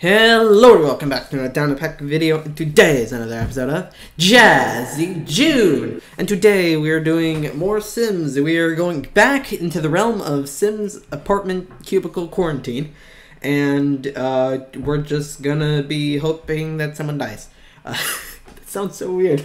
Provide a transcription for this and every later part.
Hello and welcome back to another Dino-Pack video. Today is another episode of Jazzy June. And today we are doing more Sims. We are going back into the realm of Sims apartment cubicle quarantine. And uh, we're just gonna be hoping that someone dies. Uh, that sounds so weird.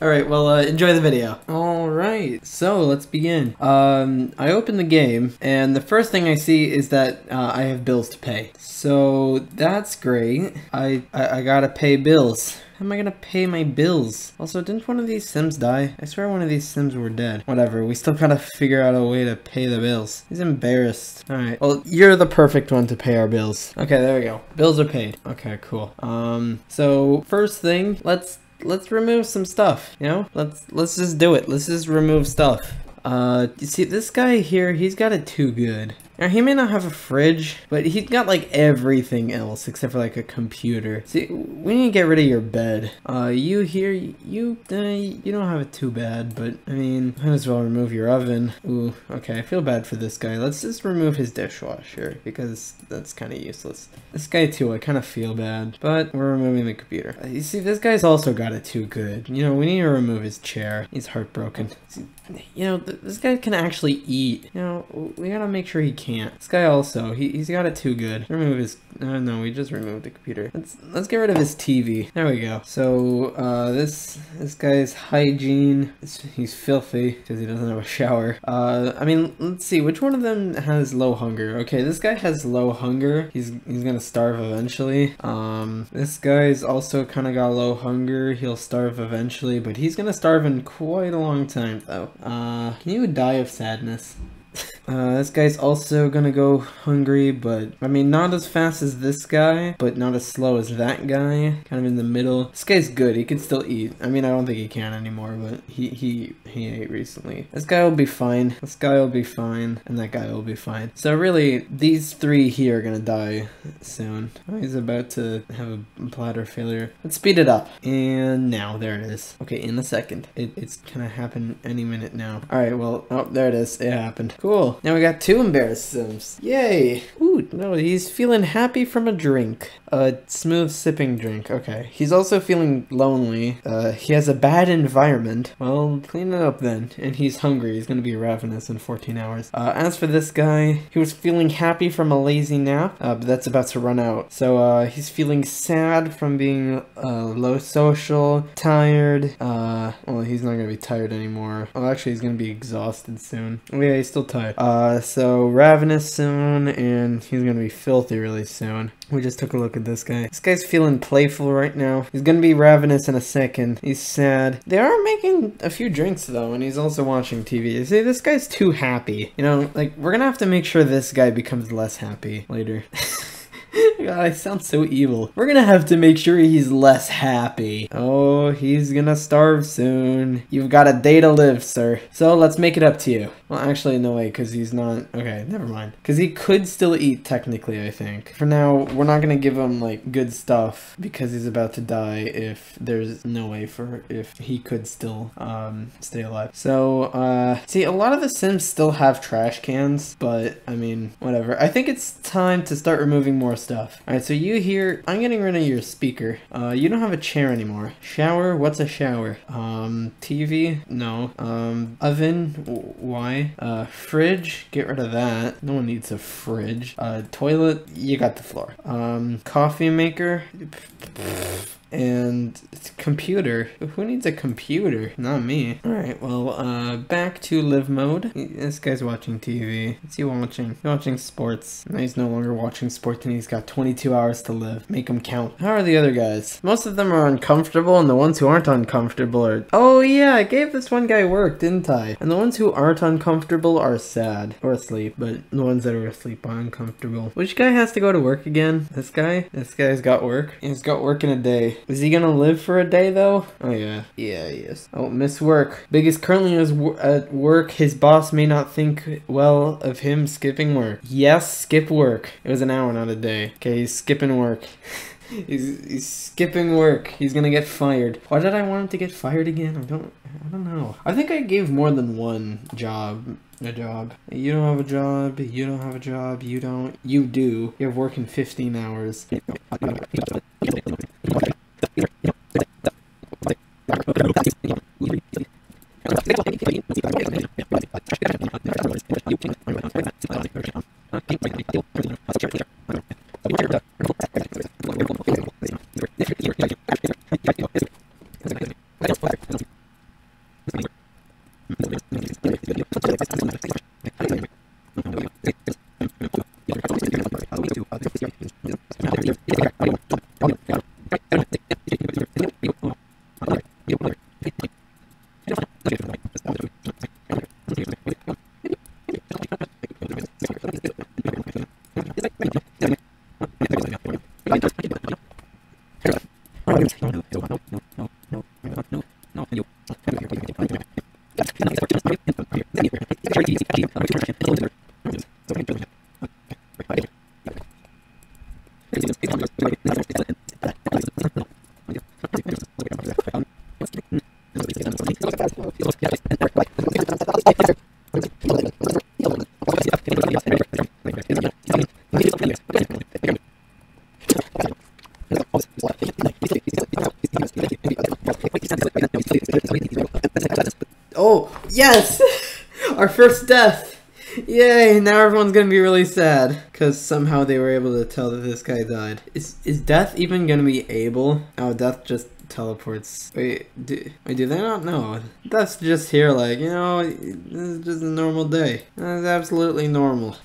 Alright, well, uh, enjoy the video. Alright, so let's begin. Um, I open the game, and the first thing I see is that uh, I have bills to pay. So, that's great. I, I, I gotta pay bills. How am I gonna pay my bills? Also, didn't one of these Sims die? I swear one of these Sims were dead. Whatever, we still gotta figure out a way to pay the bills. He's embarrassed. Alright, well, you're the perfect one to pay our bills. Okay, there we go. Bills are paid. Okay, cool. Um, so, first thing, let's let's remove some stuff, you know? Let's let's just do it. Let's just remove stuff. Uh, you see, this guy here, he's got it too good. Now, he may not have a fridge, but he's got, like, everything else except for, like, a computer. See, we need to get rid of your bed. Uh, you here, you, uh, you don't have it too bad, but, I mean, might as well remove your oven. Ooh, okay, I feel bad for this guy. Let's just remove his dishwasher, because that's kind of useless. This guy, too, I kind of feel bad, but we're removing the computer. Uh, you see, this guy's also got it too good. You know, we need to remove his chair. He's heartbroken. See, you know, th this guy can actually eat. You know, we gotta make sure he can't. This guy also, he, he's got it too good. Remove his, uh, no, we just removed the computer. Let's, let's get rid of his TV. There we go. So, uh, this, this guy's hygiene, he's filthy because he doesn't have a shower. Uh, I mean, let's see, which one of them has low hunger? Okay, this guy has low hunger. He's, he's gonna starve eventually. Um, this guy's also kind of got low hunger. He'll starve eventually, but he's gonna starve in quite a long time though. Uh, can you die of sadness? Uh, this guy's also gonna go hungry, but I mean, not as fast as this guy, but not as slow as that guy. Kind of in the middle. This guy's good. He can still eat. I mean, I don't think he can anymore, but he he he ate recently. This guy will be fine. This guy will be fine, and that guy will be fine. So really, these three here are gonna die soon. Oh, he's about to have a bladder failure. Let's speed it up. And now, there it is. Okay, in a second. It, it's gonna happen any minute now. All right, well, oh, there it is. It happened. Cool. Now we got two embarrassed Sims. Yay! Ooh, no, he's feeling happy from a drink. A smooth sipping drink. Okay. He's also feeling lonely. Uh, he has a bad environment. Well, clean it up then. And he's hungry. He's gonna be ravenous in 14 hours. Uh, as for this guy, he was feeling happy from a lazy nap, uh, but that's about to run out. So, uh, he's feeling sad from being, uh, low social, tired. Uh, well, he's not gonna be tired anymore. Well, actually, he's gonna be exhausted soon. Oh, yeah, he's still tired. Uh, so ravenous soon, and he's gonna be filthy really soon. We just took a look at this guy. This guy's feeling playful right now. He's gonna be ravenous in a second. He's sad. They are making a few drinks though, and he's also watching TV. See, this guy's too happy. You know, like, we're gonna have to make sure this guy becomes less happy later. God, I sound so evil. We're gonna have to make sure he's less happy. Oh, he's gonna starve soon. You've got a day to live, sir. So let's make it up to you. Well, actually, no way, because he's not... Okay, never mind. Because he could still eat, technically, I think. For now, we're not gonna give him, like, good stuff because he's about to die if there's no way for... if he could still, um, stay alive. So, uh, see, a lot of the Sims still have trash cans, but, I mean, whatever. I think it's time to start removing more stuff. Alright, so you here, I'm getting rid of your speaker. Uh, you don't have a chair anymore. Shower, what's a shower? Um, TV? No. Um, oven? Why? Uh, fridge? Get rid of that. No one needs a fridge. Uh, toilet? You got the floor. Um, coffee maker? And computer. Who needs a computer? Not me. Alright, well, uh, back to live mode. This guy's watching TV. What's he watching? He's watching sports. Now he's no longer watching sports and he's got 22 hours to live. Make him count. How are the other guys? Most of them are uncomfortable and the ones who aren't uncomfortable are... Oh yeah, I gave this one guy work, didn't I? And the ones who aren't uncomfortable are sad. Or asleep, but the ones that are asleep are uncomfortable. Which guy has to go to work again? This guy? This guy's got work? He's got work in a day. Is he gonna live for a day though? Oh yeah. Yeah, he is. Oh, miss work. Biggest currently is wo- at work. His boss may not think well of him skipping work. Yes, skip work. It was an hour, not a day. Okay, he's skipping work. He's, he's skipping work. He's gonna get fired. Why did I want him to get fired again? I don't I don't know. I think I gave more than one job a job. You don't have a job. You don't have a job. You don't. You do. You're working 15 hours. Oh, Our first death! Yay, now everyone's gonna be really sad. Because somehow they were able to tell that this guy died. Is is Death even gonna be able? Oh, Death just teleports. Wait, do, wait, do they not know? Death's just here like, you know, this is just a normal day. That's absolutely normal.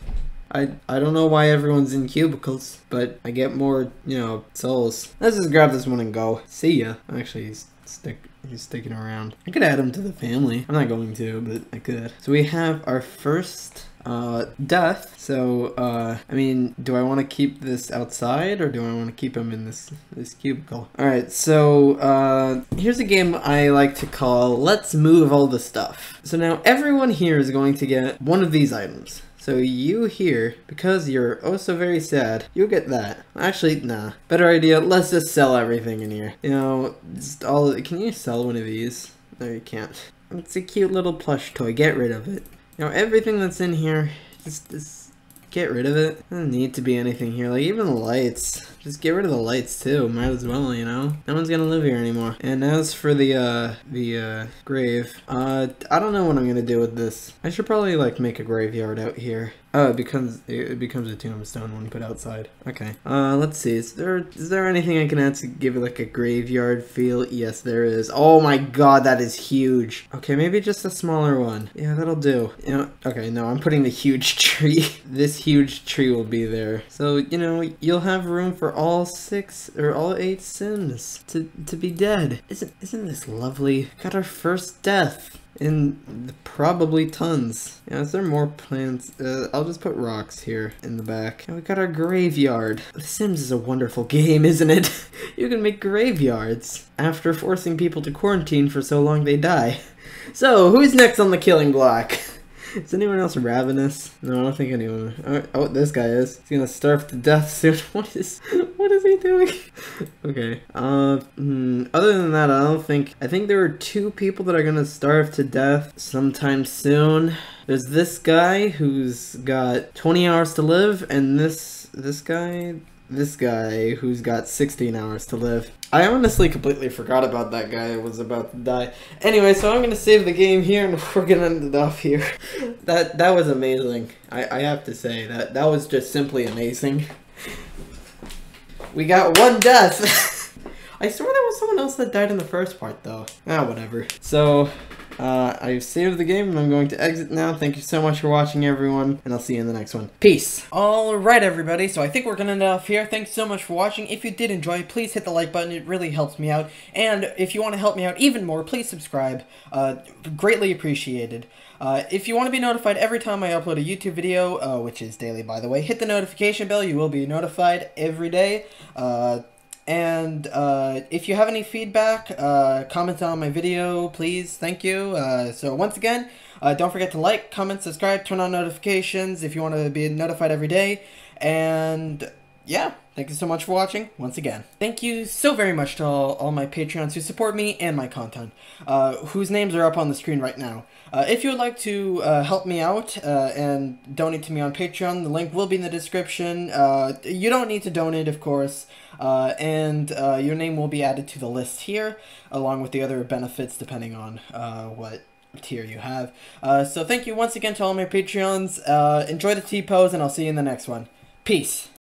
I I don't know why everyone's in cubicles, but I get more, you know, souls. Let's just grab this one and go. See ya. Actually, he's stick he's sticking around. I could add him to the family. I'm not going to, but I could. So we have our first uh, death. So, uh, I mean, do I want to keep this outside or do I want to keep him in this this cubicle? All right. So, uh, here's a game I like to call "Let's Move All the Stuff." So now everyone here is going to get one of these items. So you here, because you're oh so very sad, you'll get that. Actually, nah. Better idea, let's just sell everything in here. You know, just all can you sell one of these? No, you can't. It's a cute little plush toy, get rid of it. You know, everything that's in here, just, just get rid of it. Doesn't need to be anything here, like even the lights. Just get rid of the lights too, might as well, you know? No one's gonna live here anymore. And as for the, uh, the, uh, grave, uh, I don't know what I'm gonna do with this. I should probably, like, make a graveyard out here. Oh, it becomes it becomes a tombstone when you put outside. Okay. Uh, let's see. Is there is there anything I can add to give it like a graveyard feel? Yes, there is. Oh my god, that is huge. Okay, maybe just a smaller one. Yeah, that'll do. You know, okay, no, I'm putting the huge tree. this huge tree will be there. So you know, you'll have room for all six or all eight Sims to to be dead. Isn't isn't this lovely? Got our first death in probably tons. Yeah, is there more plants? Uh, I'll just put rocks here in the back. And we got our graveyard. The Sims is a wonderful game, isn't it? you can make graveyards. After forcing people to quarantine for so long they die. So, who's next on the killing block? Is anyone else ravenous? No, I don't think anyone. Oh, this guy is. He's gonna starve to death soon. What is? What is he doing? okay. Uh, hmm, other than that, I don't think. I think there are two people that are gonna starve to death sometime soon. There's this guy who's got 20 hours to live, and this this guy this guy who's got 16 hours to live. I honestly completely forgot about that guy was about to die. Anyway, so I'm gonna save the game here and we're gonna end it off here. that that was amazing. I, I have to say that that was just simply amazing. We got one death. I swear there was someone else that died in the first part though. Ah, whatever. So uh, I've saved the game and I'm going to exit now. Thank you so much for watching, everyone, and I'll see you in the next one. Peace. Alright, everybody, so I think we're to end off here. Thanks so much for watching. If you did enjoy, please hit the like button. It really helps me out. And if you want to help me out even more, please subscribe. Uh, greatly appreciated. Uh, if you want to be notified every time I upload a YouTube video, uh, which is daily, by the way, hit the notification bell. You will be notified every day. Uh, and uh, if you have any feedback, uh, comment on my video, please. Thank you. Uh, so once again, uh, don't forget to like, comment, subscribe, turn on notifications if you want to be notified every day. And yeah, thank you so much for watching once again. Thank you so very much to all, all my Patreons who support me and my content, uh, whose names are up on the screen right now. Uh, if you would like to uh, help me out uh, and donate to me on Patreon, the link will be in the description. Uh, you don't need to donate, of course, uh, and your name will be added to the list here, along with the other benefits depending on what tier you have. So thank you once again to all my Patreons. Enjoy the T-pose, and I'll see you in the next one. Peace.